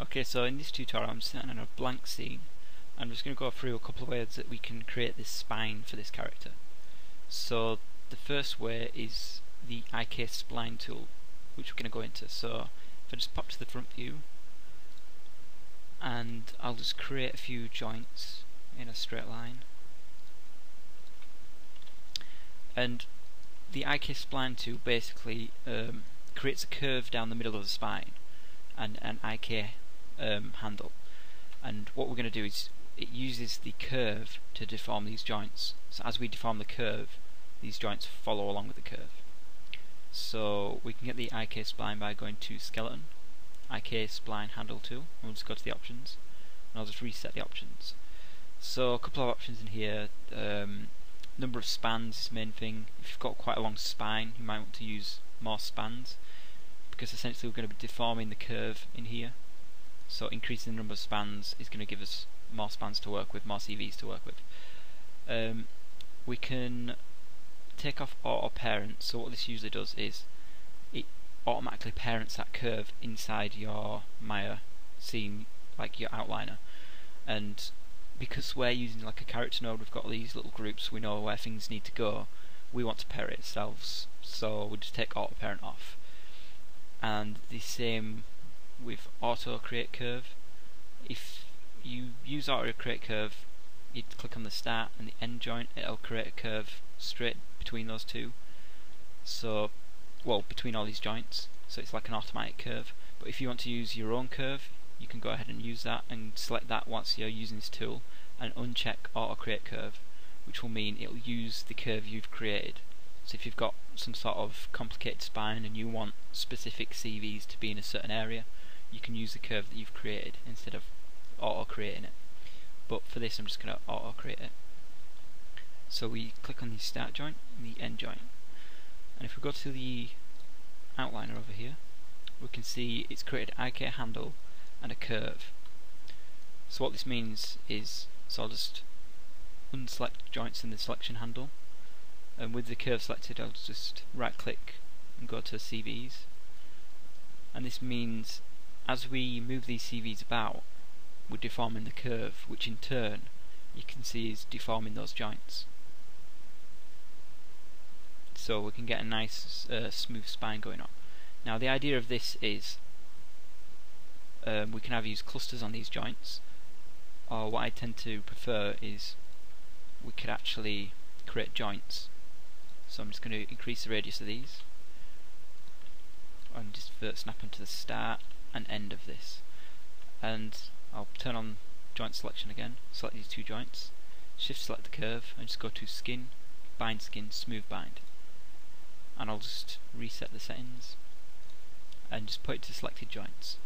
Okay, so in this tutorial I'm sitting on a blank scene. I'm just going to go through a couple of ways that we can create this spine for this character. So the first way is the IK spline tool, which we're going to go into. So if I just pop to the front view, and I'll just create a few joints in a straight line. And the IK spline tool basically um, creates a curve down the middle of the spine and an IK um, handle. And what we're going to do is it uses the curve to deform these joints. So as we deform the curve these joints follow along with the curve. So we can get the IK spline by going to skeleton IK spline handle tool we'll just go to the options and I'll just reset the options. So a couple of options in here um, number of spans is the main thing. If you've got quite a long spine you might want to use more spans because essentially we're going to be deforming the curve in here so increasing the number of spans is going to give us more spans to work with, more CVs to work with. Um, we can take off auto parent, so what this usually does is it automatically parents that curve inside your Maya scene, like your outliner. And because we're using like a character node, we've got these little groups, we know where things need to go, we want to parent it ourselves, so we just take auto parent off. And the same with auto create curve. If you use auto create curve, you click on the start and the end joint, it'll create a curve straight between those two. So, well, between all these joints. So it's like an automatic curve. But if you want to use your own curve, you can go ahead and use that and select that once you're using this tool and uncheck auto create curve, which will mean it'll use the curve you've created. So if you've got some sort of complicated spine and you want specific CVs to be in a certain area, you can use the curve that you've created instead of auto creating it. But for this I'm just going to auto create it. So we click on the start joint and the end joint. And if we go to the outliner over here, we can see it's created IK handle and a curve. So what this means is, so I'll just unselect joints in the selection handle and with the curve selected I'll just right click and go to CVs and this means as we move these CVs about, we're deforming the curve, which in turn you can see is deforming those joints. So we can get a nice uh, smooth spine going on. Now the idea of this is um, we can have use clusters on these joints, or what I tend to prefer is we could actually create joints. So I'm just going to increase the radius of these and just snap them to the start and end of this. And I'll turn on joint selection again, select these two joints, shift select the curve, and just go to skin, bind skin, smooth bind. And I'll just reset the settings and just put it to selected joints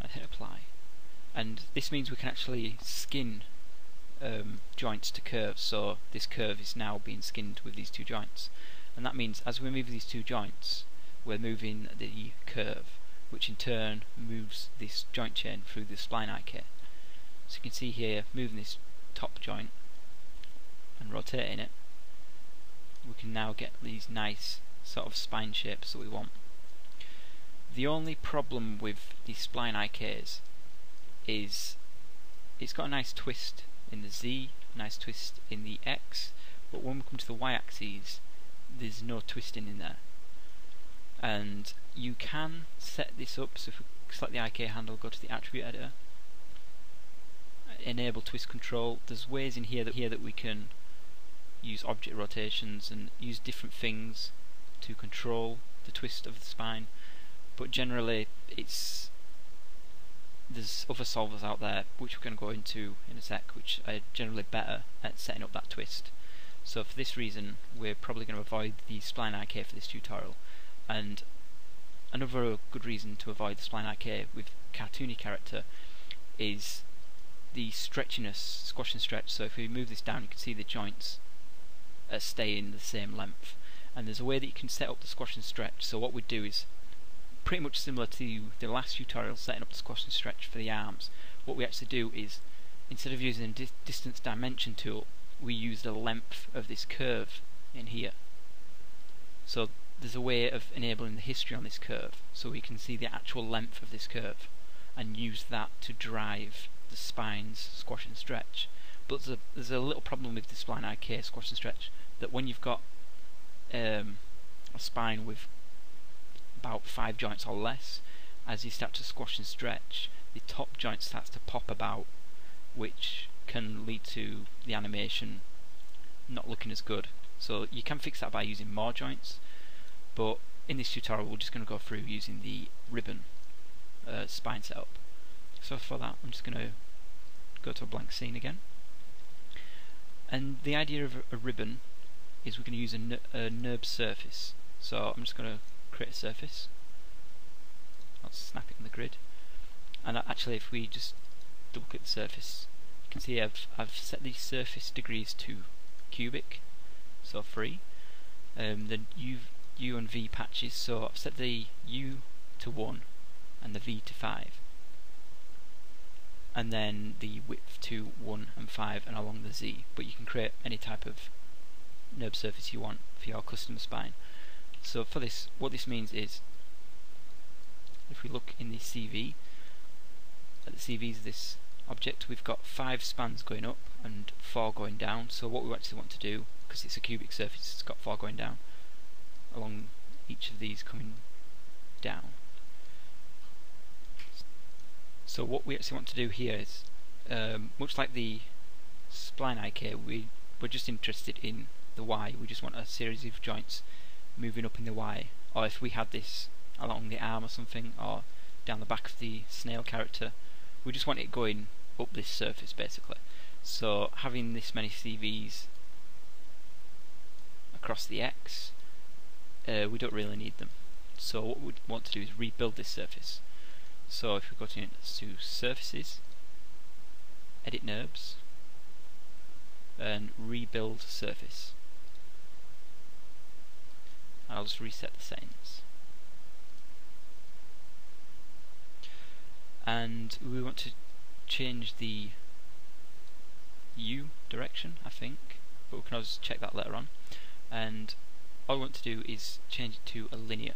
and hit apply. And this means we can actually skin um, joints to curves, so this curve is now being skinned with these two joints. And that means as we move these two joints, we're moving the curve which in turn moves this joint chain through the spline IK. So you can see here, moving this top joint and rotating it, we can now get these nice sort of spine shapes that we want. The only problem with the spline IKs is it's got a nice twist in the Z, nice twist in the X, but when we come to the Y axes, there's no twisting in there and you can set this up so if we select the IK handle go to the attribute editor enable twist control. There's ways in here that here that we can use object rotations and use different things to control the twist of the spine. But generally it's there's other solvers out there which we're going to go into in a sec which are generally better at setting up that twist. So for this reason we're probably going to avoid the spline IK for this tutorial. And another good reason to avoid the spline IK with cartoony character is the stretchiness, squash and stretch. So if we move this down, you can see the joints are staying the same length. And there's a way that you can set up the squash and stretch. So what we do is pretty much similar to the last tutorial, setting up the squash and stretch for the arms. What we actually do is instead of using a distance dimension tool, we use the length of this curve in here. So there's a way of enabling the history on this curve so we can see the actual length of this curve and use that to drive the spine's squash and stretch. But there's a, there's a little problem with the spline IK squash and stretch that when you've got um, a spine with about five joints or less, as you start to squash and stretch, the top joint starts to pop about, which can lead to the animation not looking as good. So you can fix that by using more joints, but in this tutorial we're just going to go through using the ribbon uh, spine setup. So for that I'm just going to go to a blank scene again. And the idea of a, ribbon is we're going to use a, NURB surface. So I'm just going to create a surface. I'll snap it in the grid. And actually if we just look at the surface, you can see I've, I've set the surface degrees to cubic, so 3. Um, the U, U and V patches, so I've set the U to 1 and the V to 5 and then the width to 1 and 5 and along the Z. But you can create any type of NURB surface you want for your custom spine. So for this what this means is if we look in the CV at the CVs of this object we've got 5 spans going up and 4 going down. So what we actually want to do because it's a cubic surface it's got 4 going down along each of these coming down so what we actually want to do here is, um, much like the spline IK, we, we're just interested in the Y. We just want a series of joints moving up in the Y. Or if we had this along the arm or something, or down the back of the snail character, we just want it going up this surface basically. So having this many CVs across the X, uh, we don't really need them. So what we want to do is rebuild this surface. So if we go to, surfaces, edit NURBS, and rebuild surface. I'll just reset the settings. And we want to change the U direction, I think, but we can always check that later on. And all we want to do is change it to a linear.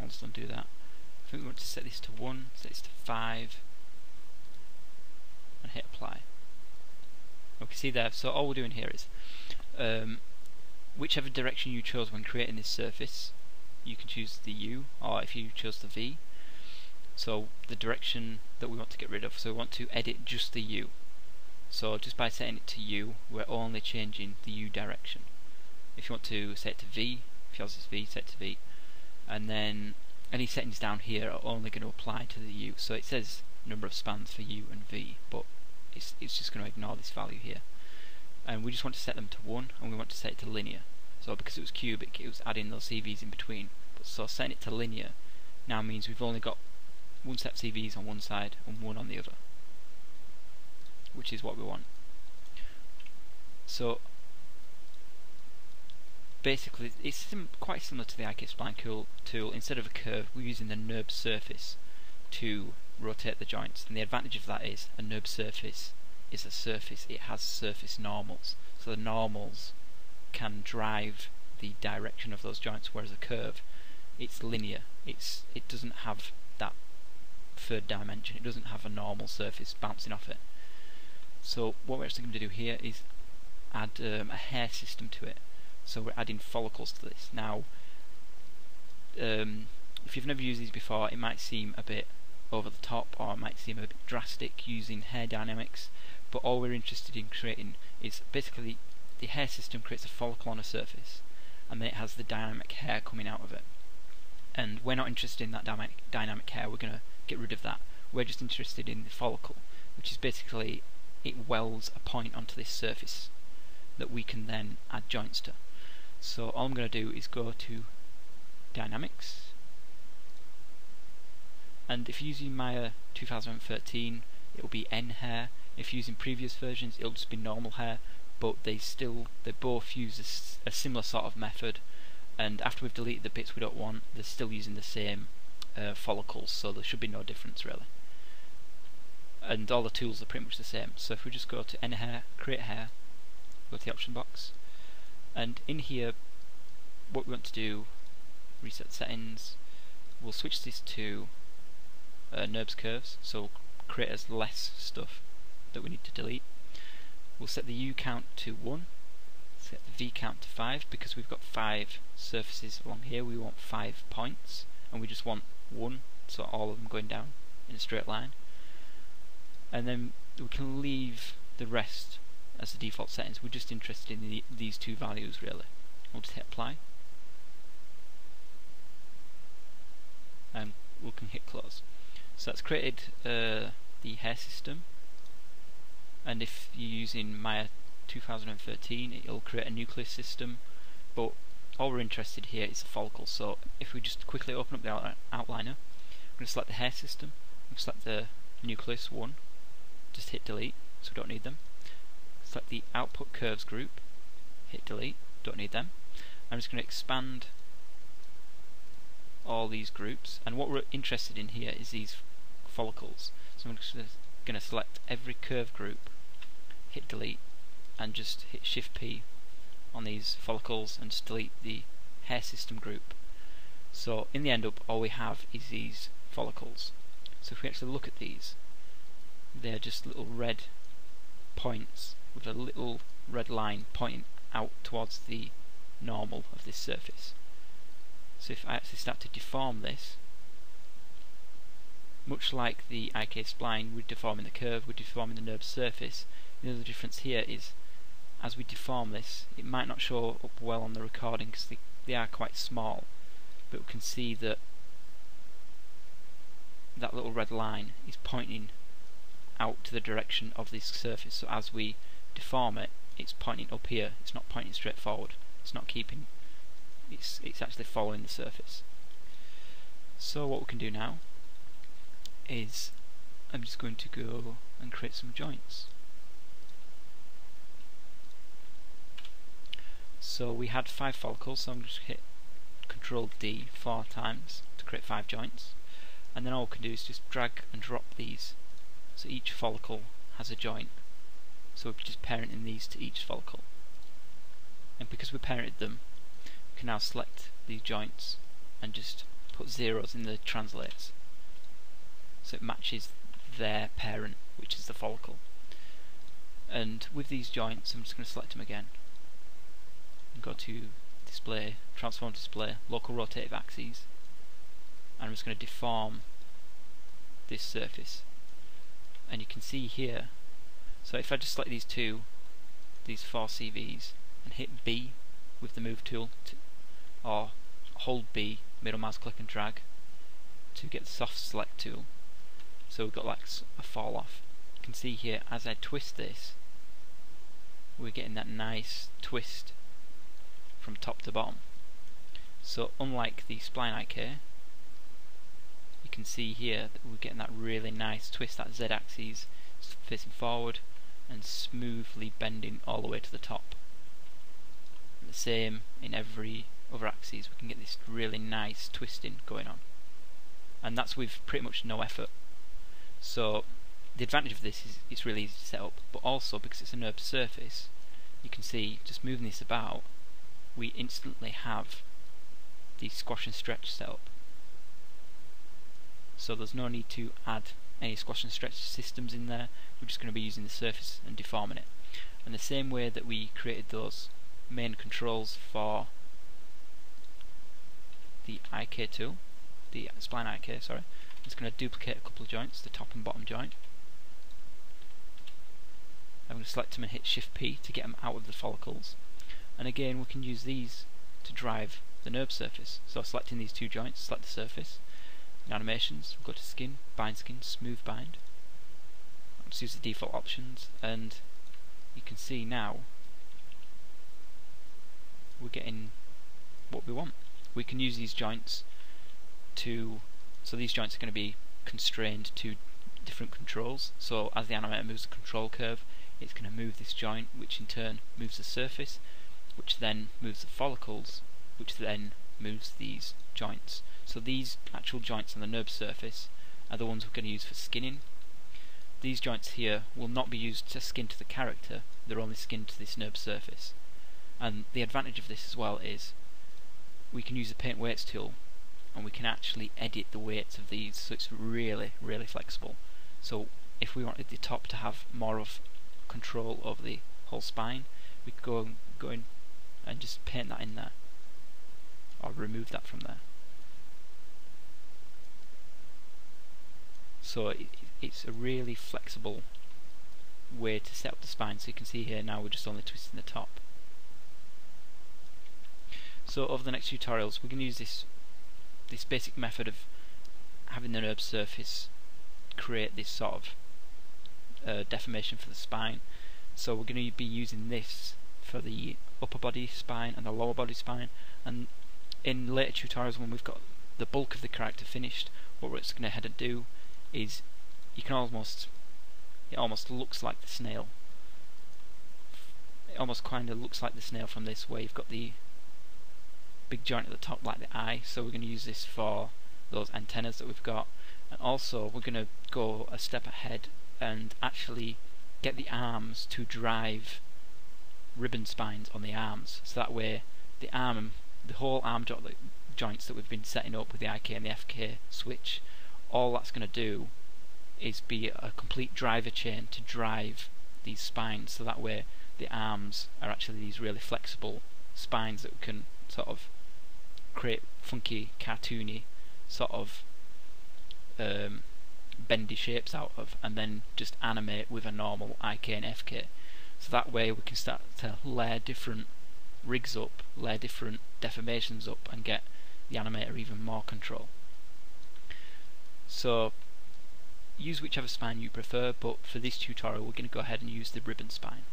I'll just undo that. I think we want to set this to 1, set this to 5, and hit apply. Okay, see there, so all we're doing here is, um, whichever direction you chose when creating this surface, you can choose the U, or if you chose the V, so the direction that we want to get rid of, so we want to edit just the U. So just by setting it to U, we're only changing the U direction. If you want to set it to V, if yours is V, set it to V and then any settings down here are only going to apply to the U. So it says number of spans for U and V, but it's, it's just going to ignore this value here. And we just want to set them to 1, and we want to set it to linear. So because it was cubic, it was adding those CVs in between. But so setting it to linear now means we've only got one set of CVs on one side and one on the other, which is what we want. So basically it's sim quite similar to the IK spline tool. Instead of a curve, we're using the NURB surface to rotate the joints. And the advantage of that is a NURB surface is a surface, it has surface normals. So the normals can drive the direction of those joints, whereas a curve, it's linear. It's It doesn't have that third dimension. It doesn't have a normal surface bouncing off it. So what we're actually going to do here is add um, a hair system to it. So we're adding follicles to this. Now, um, if you've never used these before, it might seem a bit over the top or it might seem a bit drastic using hair dynamics, but all we're interested in creating is basically the hair system creates a follicle on a surface and then it has the dynamic hair coming out of it. And we're not interested in that dynamic, dynamic hair, we're going to get rid of that. We're just interested in the follicle, which is basically it welds a point onto this surface that we can then add joints to. So all I'm going to do is go to Dynamics. And if using Maya 2013 it will be nHair. If using previous versions it'll just be normal hair but they still they both use a, a similar sort of method. And after we've deleted the bits we don't want they're still using the same uh, follicles so there should be no difference really and all the tools are pretty much the same so if we just go to nHair create hair go to the option box and in here what we want to do reset settings we'll switch this to uh, NURBS curves, so we'll create as less stuff that we need to delete. We'll set the U count to 1, set the V count to 5, because we've got 5 surfaces along here, we want 5 points, and we just want 1, so all of them going down in a straight line. And then we can leave the rest as the default settings, we're just interested in the, these two values really. We'll just hit apply, and we can hit close. So that's created uh, the hair system. And if you're using Maya 2013 it'll create a nucleus system. But all we're interested here is the follicle. So if we just quickly open up the outliner I'm going to select the hair system. I'm going to select the nucleus one just hit delete so we don't need them. Select the output curves group hit delete don't need them. I'm just going to expand all these groups and what we're interested in here is these follicles. So I'm just going to select every curve group hit delete and just hit shift P on these follicles and just delete the hair system group. So in the end up all we have is these follicles. So if we actually look at these they're just little red points with a little red line pointing out towards the normal of this surface. So if I actually start to deform this, much like the IK spline we're deforming the curve, we're deforming the NURBS surface, the other difference here is as we deform this, it might not show up well on the recording because they, they are quite small, but we can see that that little red line is pointing out to the direction of this surface. So as we deform it, it's pointing up here. It's not pointing straight forward. It's not keeping it's, it's actually following the surface. So what we can do now is I'm just going to go and create some joints. So we had five follicles, so I'm just hit Control D four times to create five joints, and then all we can do is just drag and drop these. So each follicle has a joint. So we're just parenting these to each follicle. And because we parented them, we can now select these joints and just put zeros in the translates. So it matches their parent which is the follicle. And with these joints I'm just going to select them again. And go to display, transform display, local rotation axes. And I'm just going to deform this surface and you can see here so if I just select these two these four CVs and hit B with the move tool to, or hold B, middle mouse click and drag to get the soft select tool. So we've got like a fall off. You can see here as I twist this, we're getting that nice twist from top to bottom. So unlike the spline IK, can see here that we're getting that really nice twist, that Z axis facing forward and smoothly bending all the way to the top. the same in every other axes, we can get this really nice twisting going on. And that's with pretty much no effort. So the advantage of this is it's really easy to set up, but also because it's a NURBS surface, you can see just moving this about, we instantly have the squash and stretch set up. So there's no need to add any squash and stretch systems in there, we're just going to be using the surface and deforming it. And the same way that we created those main controls for the IK tool, the spline IK, sorry. I'm just going to duplicate a couple of joints, the top and bottom joint. I'm going to select them and hit Shift P to get them out of the follicles. And again, we can use these to drive the NURB surface. So selecting these two joints, select the surface. Animations, we'll go to Skin, Bind Skin, Smooth Bind. Let's use the default options, and you can see now we're getting what we want. We can use these joints to so these joints are going to be constrained to different controls. So as the animator moves the control curve it's going to move this joint which in turn moves the surface which then moves the follicles which then moves these joints so these actual joints on the NURBS surface are the ones we're going to use for skinning. These joints here will not be used to skin to the character they're only skinned to this NURBS surface. And the advantage of this as well is we can use the paint weights tool and we can actually edit the weights of these so it's really really flexible. So if we wanted the top to have more of control over the whole spine we could go, go in and just paint that in there or remove that from there so it, it's a really flexible way to set up the spine. So you can see here now we're just only twisting the top. So over the next tutorials we're going to use this this basic method of having the NURB surface create this sort of uh, deformation for the spine. So we're going to be using this for the upper body spine and the lower body spine. And in later tutorials when we've got the bulk of the character finished what we're going to head and do is you can almost it almost looks like the snail. It almost kind of looks like the snail from this where you've got the big joint at the top like the eye. So we're going to use this for those antennas that we've got. And also we're going to go a step ahead and actually get the arms to drive ribbon spines on the arms. So that way the arm the whole arm jo joints that we've been setting up with the IK and the FK switch all that's going to do is be a complete driver chain to drive these spines so that way the arms are actually these really flexible spines that can sort of create funky cartoony sort of um, bendy shapes out of and then just animate with a normal IK and FK so that way we can start to layer different rigs up, layer different deformations up and get the animator even more control. So use whichever spine you prefer but for this tutorial we're going to go ahead and use the ribbon spine.